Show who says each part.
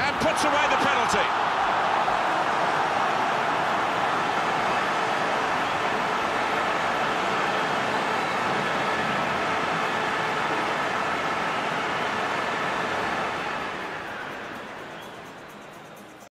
Speaker 1: and puts away the penalty.